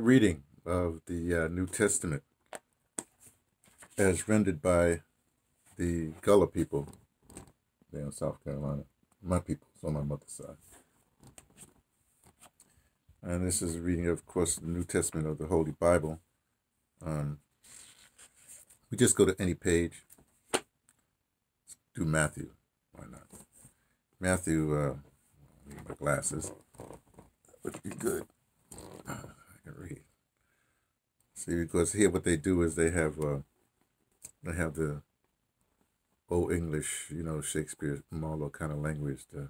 reading of the uh, New Testament as rendered by the Gullah people there in South Carolina. My people, it's on my mother's side. And this is a reading, of course, the New Testament of the Holy Bible. Um, we just go to any page. Let's do Matthew. Why not? Matthew, uh, I need my glasses. Would be good. Uh, I can read. See, because here what they do is they have uh, they have the old English, you know, Shakespeare, Marlowe kind of language, the,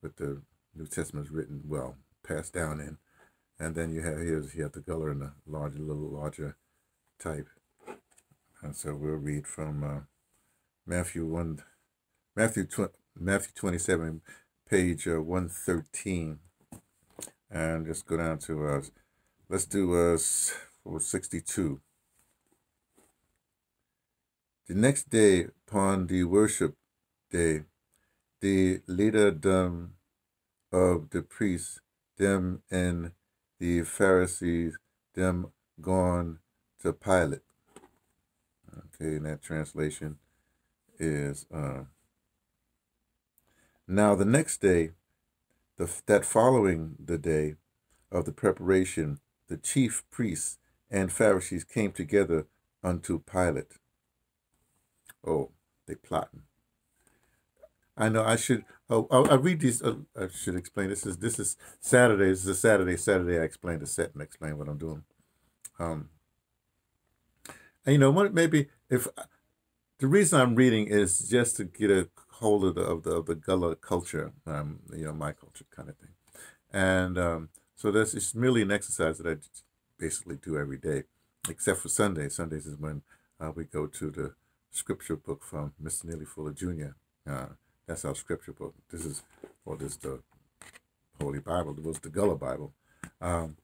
with the New Testament is written well, passed down in, and then you have here's you have the Gullah in a larger, little larger type, and so we'll read from uh, Matthew one, Matthew tw- Matthew twenty seven, page uh, one thirteen, and just go down to uh, let's do uh sixty two. The next day, upon the worship day, the leader them of the priests, them and the Pharisees, them gone to Pilate. Okay, and that translation is uh, now the next day, the that following the day of the preparation, the chief priests and Pharisees came together unto Pilate Oh, they plotting. I know I should. Oh, I read these. Uh, I should explain. This is this is Saturday. This is a Saturday. Saturday. I explain the set and explain what I'm doing. Um. And you know what? Maybe if the reason I'm reading is just to get a hold of the of the, of the Gullah culture. Um. You know my culture kind of thing, and um. So that's it's merely an exercise that I basically do every day, except for Sunday. Sundays is when uh, we go to the scripture book from Mr. Neely Fuller Jr. Uh, that's our scripture book. This is, well, this is the Holy Bible. It was the Gullah Bible. Um,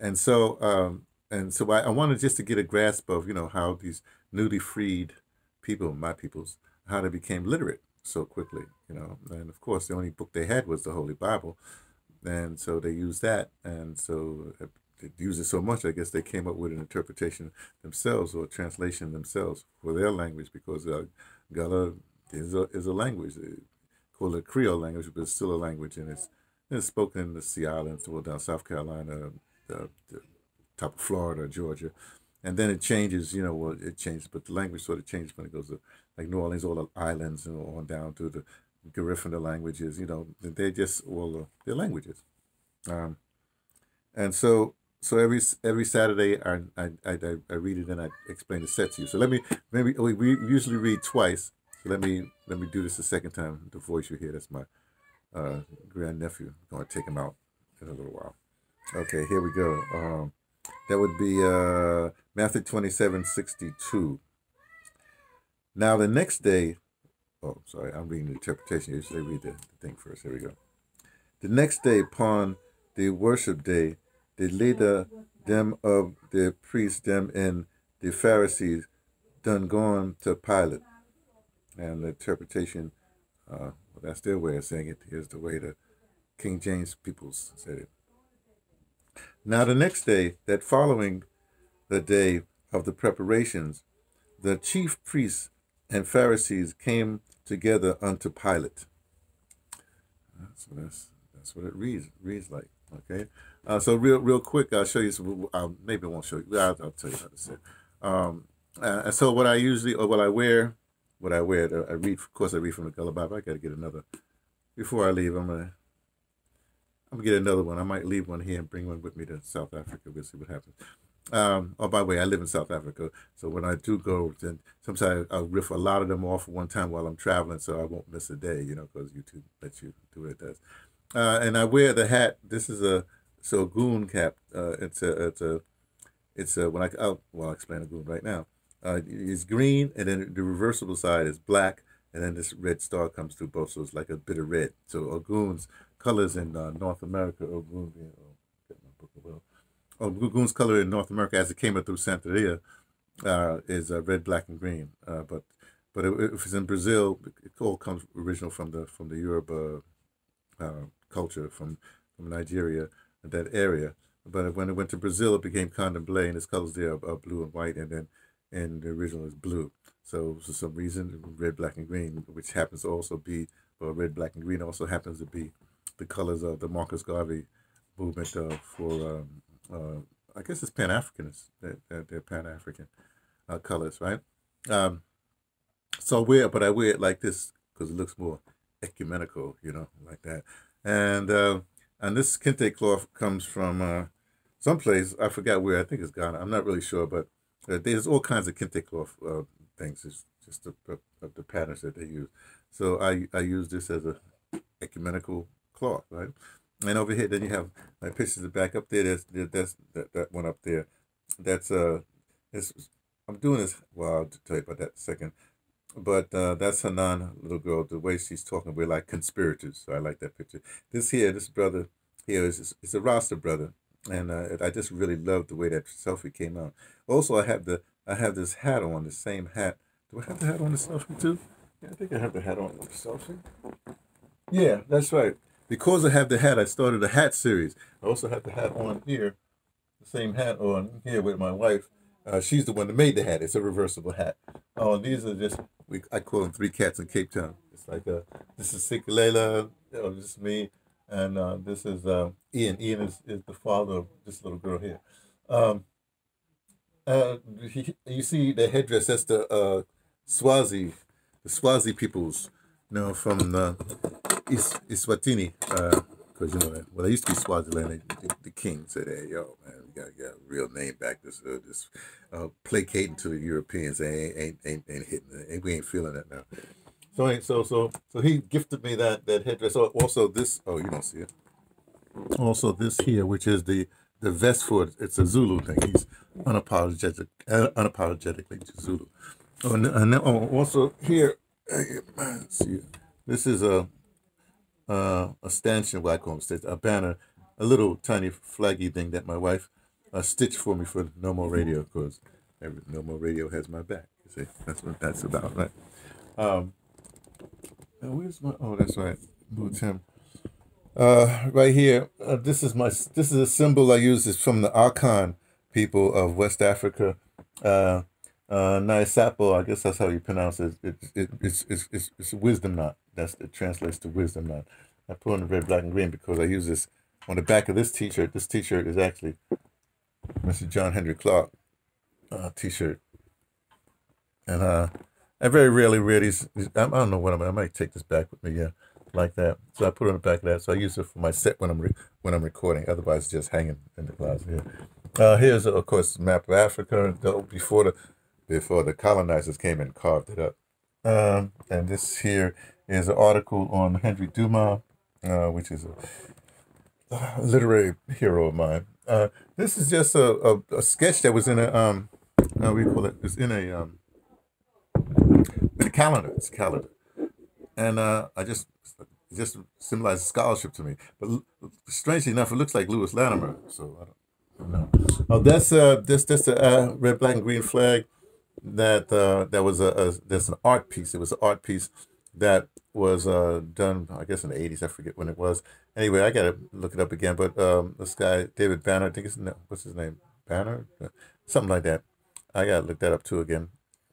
and so, um, and so I, I wanted just to get a grasp of, you know, how these newly freed people, my peoples, how they became literate so quickly, you know. And of course, the only book they had was the Holy Bible. And so they used that. And so they use it so much, I guess they came up with an interpretation themselves or a translation themselves for their language because uh, Gullah is a, is a language. They call it Creole language, but it's still a language and it's, it's spoken in the Sea Islands, well, down South Carolina, the, the top of Florida, Georgia. And then it changes, you know, well, it changes, but the language sort of changes when it goes to like New Orleans, all the islands and on down to the Garifuna languages, you know, they just all uh, their languages. Um, and so so every every Saturday I, I I I read it and I explain the set to you. So let me maybe we, usually read twice. So let me let me do this a second time. The voice you hear that's my uh, grand nephew. I'm going to take him out in a little while. Okay, here we go. Um, that would be uh, Matthew twenty seven sixty two. Now the next day, oh sorry, I'm reading the interpretation. Usually read the, the thing first. Here we go. The next day upon the worship day the leader them of the priests, them and the Pharisees, done gone to Pilate. And the interpretation, uh, well, that's their way of saying it. Here's the way the King James peoples said it. Now the next day, that following the day of the preparations, the chief priests and Pharisees came together unto Pilate. So that's that's what it reads reads like. Okay. Uh, so real real quick, I'll show you some. Uh, maybe I won't show you. I'll, I'll tell you how to say. Um, uh, and so what I usually or what I wear, what I wear, I read. Of course, I read from the Gullah Bible. I got to get another. Before I leave, I'm gonna. I'm gonna get another one. I might leave one here and bring one with me to South Africa. We'll see what happens. Um, oh, by the way, I live in South Africa, so when I do go, then sometimes I'll riff a lot of them off one time while I'm traveling, so I won't miss a day, you know, because YouTube lets you do what it does. Uh, and I wear the hat. This is a so goon cap. Uh, it's a it's a it's a when I I'll, well I'll explain Ogun right now. Uh, it's green, and then the reversible side is black, and then this red star comes through both, so it's like a bit of red. So Ogun's colors in uh, North America, Ogun, oh, book well. Ogun's color in North America as it came up through Santeria uh, is uh, red, black, and green. Uh, but but if it's in Brazil, it all comes original from the from the Yoruba uh, culture from from Nigeria, that area. but when it went to Brazil, it became Candomblé, and its colors there are, are blue and white, and then and the original is blue. So for some reason, red, black, and green, which happens to also be, or red, black, and green also happens to be the colors of the Marcus Garvey movement uh, for, um, uh, I guess it's Pan Africanists. They're, they're, Pan African uh, colors, right? Um, so I wear, but I wear it like this because it looks more ecumenical, you know, like that. And uh, and this kente cloth comes from uh, someplace I forgot where. I think it's Ghana. I'm not really sure, but uh, there's all kinds of kente cloth uh, things. It's just the, the, patterns that they use. So I I use this as a ecumenical cloth, right? And over here, then you have my pictures of back up there. That's that's that, that one up there. That's uh, it's, I'm doing this. Well, I'll tell you about that second. But uh, that's Hanan, little girl. The way she's talking, we're like conspirators. So I like that picture. This here, this brother here is is a Rasta brother, and uh, I just really love the way that selfie came out. Also, I have the I have this hat on, the same hat. Do I have the hat on the selfie too? Yeah, I think I have the hat on the selfie. Yeah, that's right. Because I have the hat, I started a hat series. I also have the hat on here, the same hat on here with my wife. Uh, she's the one that made the hat. It's a reversible hat. Oh, these are just we. I call them three cats in Cape Town. It's like uh, this is Sikalela, you know, this is me, and uh, this is uh, Ian. Ian is, is the father of this little girl here. Um, uh, he, you see the headdress. That's the uh, Swazi, the Swazi peoples, you know, from the Is, Eswatini. Uh, because you know, well, I used to be Swaziland. The, the, king said, "Hey, yo, man, we get a real name back. This, uh, this, uh, placating to the Europeans. ain't, ain't, ain't, ain't hitting. It. We ain't feeling that now." So, so, so, so he gifted me that that headdress. Also, this. Oh, you don't see it. Also, this here, which is the the vest for it. It's a Zulu thing. He's unapologetic, uh, unapologetically Zulu. Oh, and, and oh, also here, see, this is a uh, a stanchion, what I call them, a banner, a little tiny flaggy thing that my wife uh, stitch for me for No More Radio, because No More Radio has my back. You see, that's what that's about, right? Um, where's my? Oh, that's right, Blue Tim. Uh, right here, uh, this is my. This is a symbol I use. It's from the Akan people of West Africa. Uh, uh, I guess that's how you pronounce it. it, it it's, it's, it's, it's wisdom knot. That's it translates to wisdom knot. I put on the red, black, and green because I use this on the back of this T-shirt. This T-shirt is actually Mr. John Henrik Clarke uh, T-shirt, and uh, I very rarely wear these. I don't know what I'm. I might take this back with me. Yeah, like that. So I put it on the back of that. So I use it for my set when I'm re- when I'm recording. Otherwise, just hanging in the closet here. Uh, here's of course map of Africa. Before the before the colonizers came and carved it up. Um, and this here is an article on Henry Dumas, uh, which is a, a, literary hero of mine. Uh, this is just a, a, a, sketch that was in a um, uh, we call it. It's in a um, a calendar. It's a calendar, and uh, I just just symbolizes scholarship to me. But strangely enough, it looks like Lewis Latimer. So I don't, know. Oh, that's uh, this that's the uh, red, black, and green flag. That uh, that was a, a that's an art piece. It was an art piece that was uh, done, I guess, in the 80s. I forget when it was. Anyway, I got to look it up again. But um, this guy, David Banner, I think it's, what's his name? Banner? Something like that. I got to look that up too again.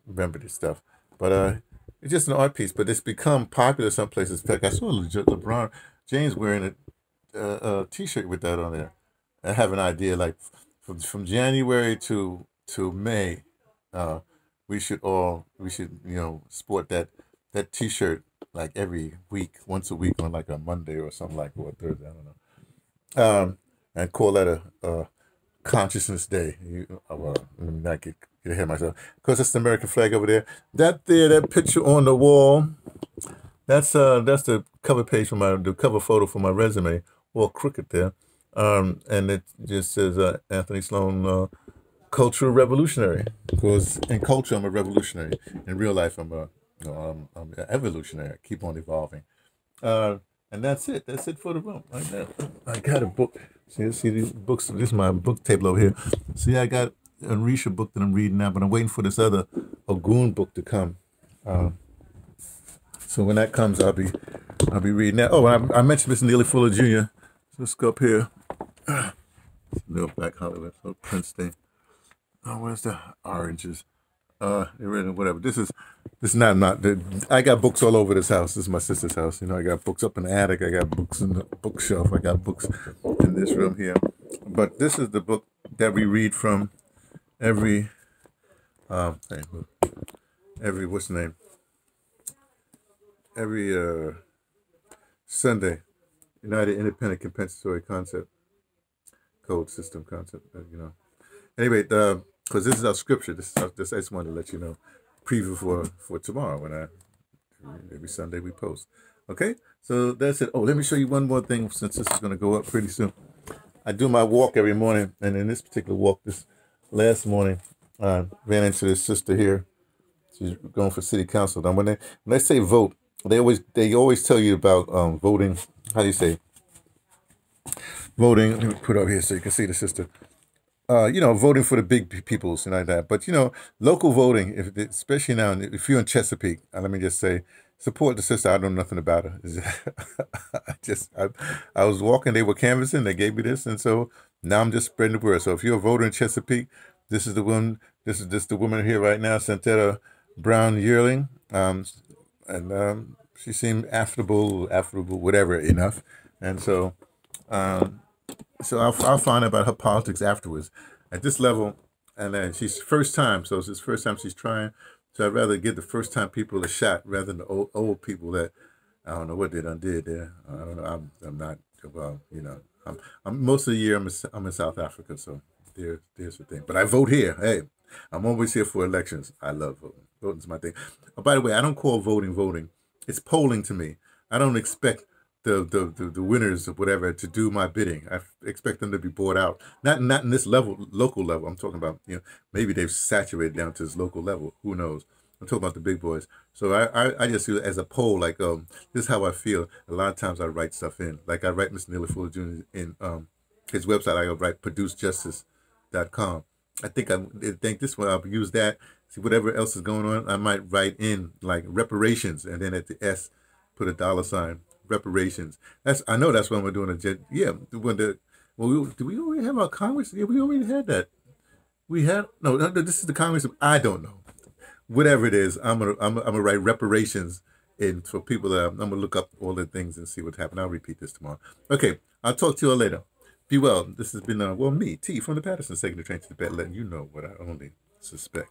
Remember this stuff. But uh, it's just an art piece, but it's become popular some places. In fact, I saw LeBron James wearing a, a, a t-shirt with that on there. I have an idea, like from, from January to to May, uh, we should all we should you know sport that that T-shirt like every week, once a week on like a Monday or something like or Thursday. I don't know. Um, and call that a, a Consciousness Day. You, uh, well, not get, get ahead myself because it's the American flag over there. That there, that picture on the wall. That's uh, that's the cover page for my the cover photo for my resume. All crooked there, um, and it just says uh, Anthony Sloan. Uh, cultural revolutionary because in culture I'm a revolutionary. In real life I'm a I'm, I'm evolutionary. I keep on evolving. Uh, and that's it. That's it for the room. Right there. I got a book. See, see these books. This is my book table over here. See, I got a Risha book that I'm reading now, but I'm waiting for this other Ogun book to come. Uh, so when that comes, I'll be I'll be reading that. Oh, I, I mentioned Mr. Neely Fuller Jr. Let's go up here. New Black Hollywood, so Prince thing. Oh, where's the oranges? Uh, whatever. This is this is not not. I got books all over this house. This is my sister's house. You know, I got books up in the attic. I got books in the bookshelf. I got books in this room here. But this is the book that we read from every um every what's the name every uh Sunday United Independent Compensatory Concept Code System Concept. Uh, you know. Anyway, because this is our scripture. This is our, this, I just wanted to let you know preview for for tomorrow when I every Sunday we post. Okay, so that's it. Oh, let me show you one more thing since this is going to go up pretty soon. I do my walk every morning, and in this particular walk, this last morning, I ran into this sister here. She's going for city council. Now, when they when they say vote, they always they always tell you about um, voting. How do you say? Voting. Let me put up here so you can see the sister uh, you know, voting for the big peoples and like that. But you know, local voting, if especially now, if you're in Chesapeake, uh, let me just say, support the sister. I don't know nothing about her. I just, I, I was walking, they were canvassing, they gave me this, and so now I'm just spreading the word. So if you're a voter in Chesapeake, this is the woman. This is just the woman here right now, Santetta Brown Yearling, um, and um, she seemed affable, affable, whatever enough, and so. Um, so I'll, I'll find out about her politics afterwards. At this level, and then she's first time, so it's the first time she's trying. So I'd rather give the first time people a shot rather than the old, old people that I don't know what they done did there. I don't know. I'm, I'm not well, you know. I'm, I'm most of the year I'm in, I'm in South Africa, so there there's the thing. But I vote here. Hey, I'm always here for elections. I love voting. Voting's my thing. Oh, by the way, I don't call voting voting. It's polling to me. I don't expect the, the, the, the winners of whatever to do my bidding. I expect them to be bought out. Not not in this level, local level. I'm talking about, you know, maybe they've saturated down to this local level. Who knows? I'm talking about the big boys. So I, I, I just see it as a poll, like um, this is how I feel. A lot of times I write stuff in. Like I write Mr. Neely Fuller Jr. in um his website, I write producejustice.com. I think I think this one I'll use that. See whatever else is going on, I might write in like reparations and then at the S put a dollar sign reparations. That's I know that's when we're doing a yeah when the well we, do we already have our Congress? Yeah, we already had that. We had no, no this is the Congress. Of, I don't know. Whatever it is, I'm gonna I'm, I'm gonna write reparations in for people that I'm, gonna look up all the things and see what happened. I'll repeat this tomorrow. Okay, I'll talk to you all later. Be well. This has been uh, well me T from the Patterson the train to Tibet, letting you know what I only suspect.